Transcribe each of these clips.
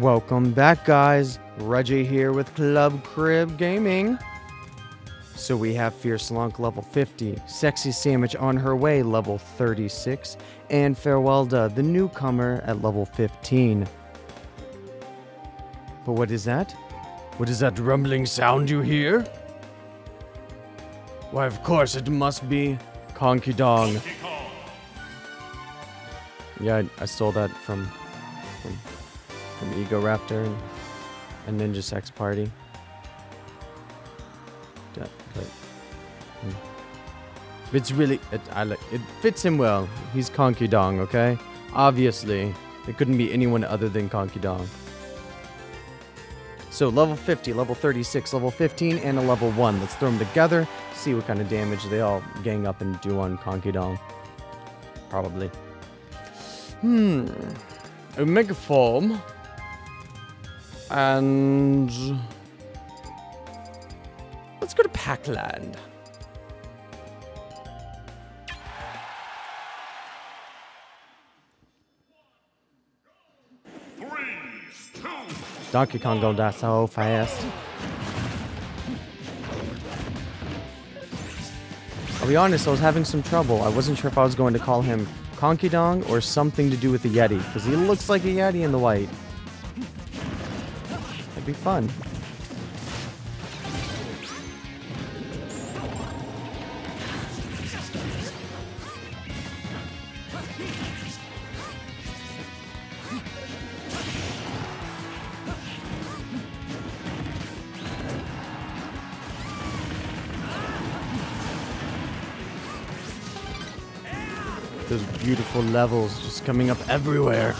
Welcome back, guys. Reggie here with Club Crib Gaming. So we have Fierce Lonk level 50, Sexy Sandwich on her way level 36, and Farewelda, the newcomer at level 15. But what is that? What is that rumbling sound you hear? Why, of course, it must be Kongky Dong. Yeah, I, I stole that from from, from Egoraptor and, and Ninja Sex Party. Yeah, but, hmm. It's really, it, I like, it fits him well. He's Kongky Dong, okay? Obviously, it couldn't be anyone other than Kongky Dong. So level 50, level 36, level 15, and a level 1. Let's throw them together, see what kind of damage they all gang up and do on Kongky Dong. Probably. Hmm. Omega Form. And... Let's go to Pac-Land. Donkey Kong going that so fast. I'll be honest, I was having some trouble. I wasn't sure if I was going to call him Kongky Dong or something to do with the Yeti, because he looks like a Yeti in the white. Be fun. Those beautiful levels just coming up everywhere.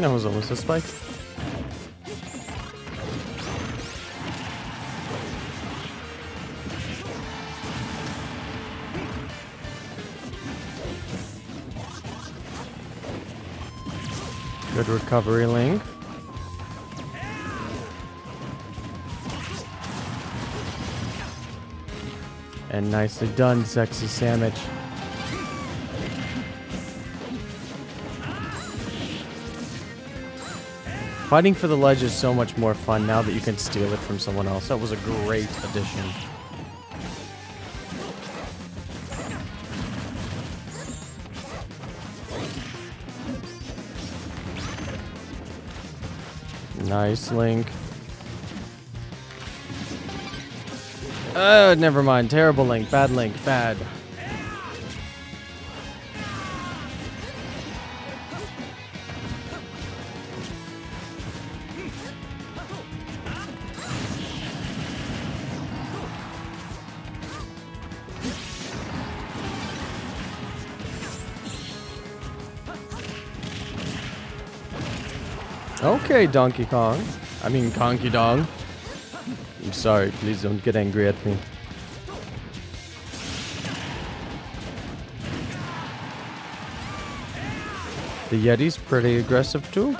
That was almost a spike. Good recovery, Link. And nicely done, Sexy Sandwich. Fighting for the ledge is so much more fun now that you can steal it from someone else. That was a great addition. Nice, Link. Uh, never mind. Terrible Link. Bad Link. Bad. Okay, Donkey Kong. I mean, Kongky Dong. I'm sorry, please don't get angry at me. The Yeti's pretty aggressive too.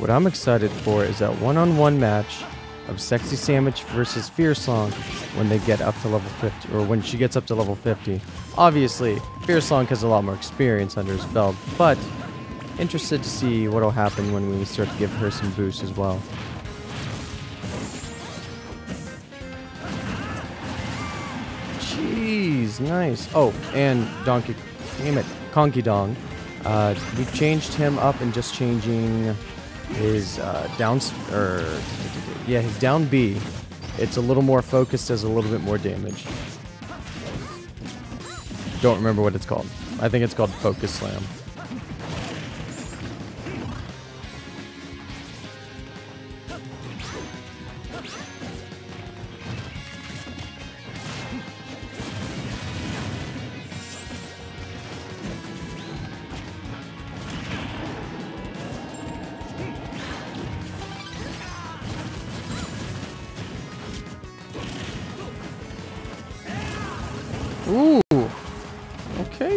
What I'm excited for is that one-on-one match of Sexy Sandwich versus Fierce Lonk when they get up to level 50, or when she gets up to level 50. Obviously, Fierce Lonk has a lot more experience under his belt, but interested to see what'll happen when we start to give her some boosts as well. Jeez, nice. Oh, and Donkey, damn it, Kongky Dong. Uh, we changed him up and just changing his uh, down or yeah his down B, it's a little more focused, does a little bit more damage. Don't remember what it's called. I think it's called Focus Slam.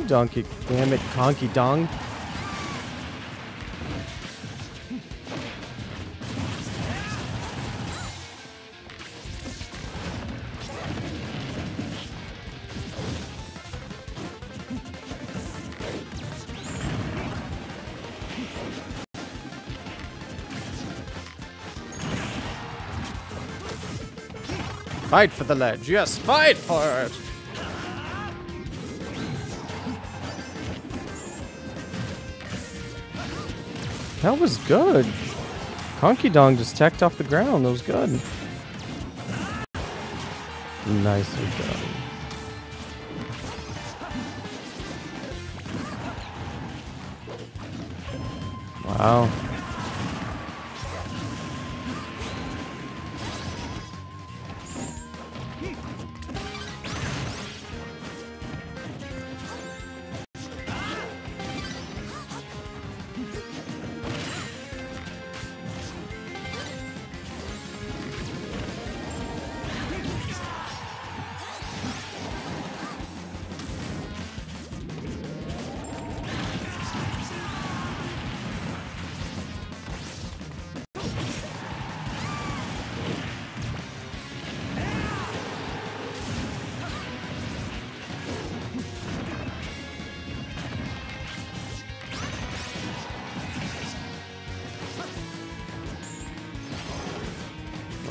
Donkey. Damn it, kongky dong. Fight for the ledge. Yes, fight for it. That was good. Kongky Dong just tacked off the ground. That was good. Nicely done. Wow.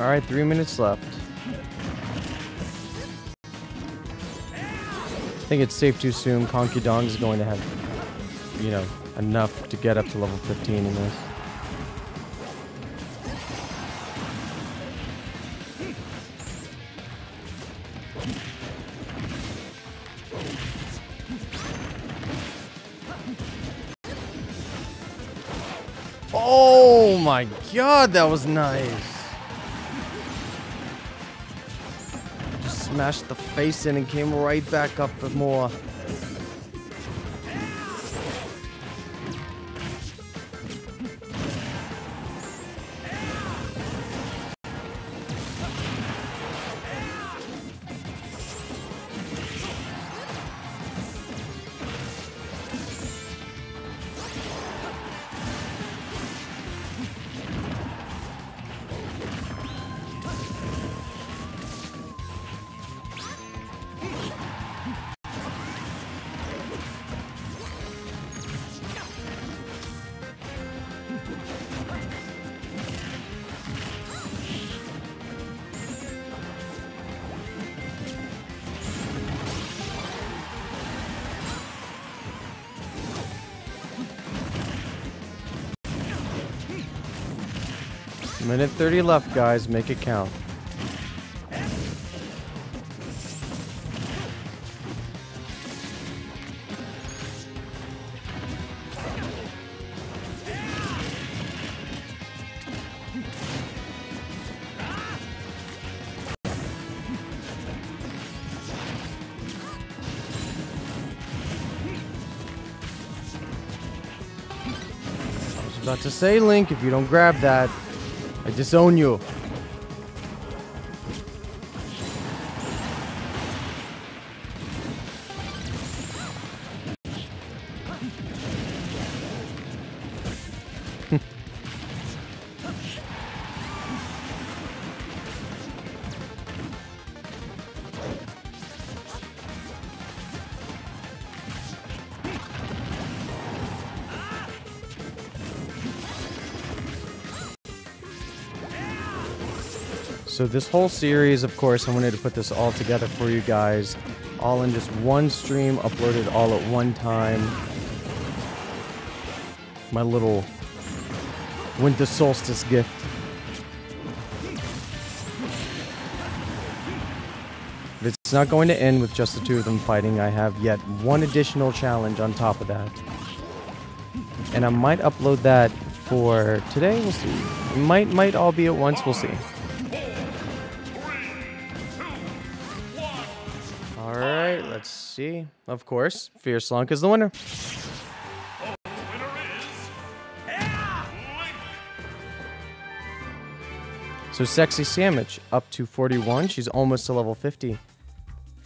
All right, three minutes left. I think it's safe to assume Kongky Dong is going to have, you know, enough to get up to level 15 in this. Oh my god, that was nice. Smashed the face in and came right back up for more. Minute 30 left, guys. Make it count. I was about to say, Link, if you don't grab that, I disown you. So this whole series, of course, I wanted to put this all together for you guys, all in just one stream, uploaded all at one time. My little Winter Solstice gift. It's not going to end with just the two of them fighting. I have yet one additional challenge on top of that. And I might upload that for today. We'll see. Might might all be at once. We'll see. See. Of course, Fierce Lonk is the winner. So Sexy Sandwich up to 41. She's almost to level 50.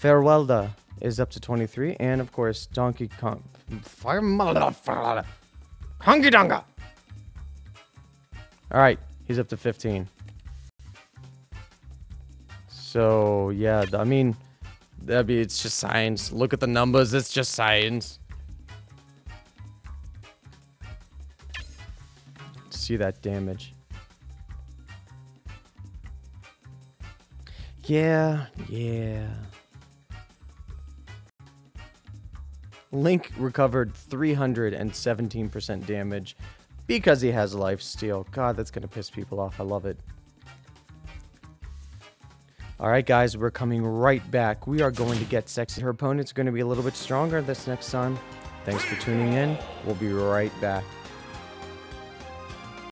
Farewelda is up to 23. And of course, Donkey Kong. Fire Honky Donga. All right, he's up to 15. So, yeah, I mean, that'd be, it's just science. Look at the numbers, it's just science. See that damage. Yeah, yeah. Link recovered 317% damage because he has life steal. God, that's going to piss people off. I love it. Alright guys, we're coming right back. We are going to get sexy. Her opponent's going to be a little bit stronger this next time. Thanks for tuning in. We'll be right back.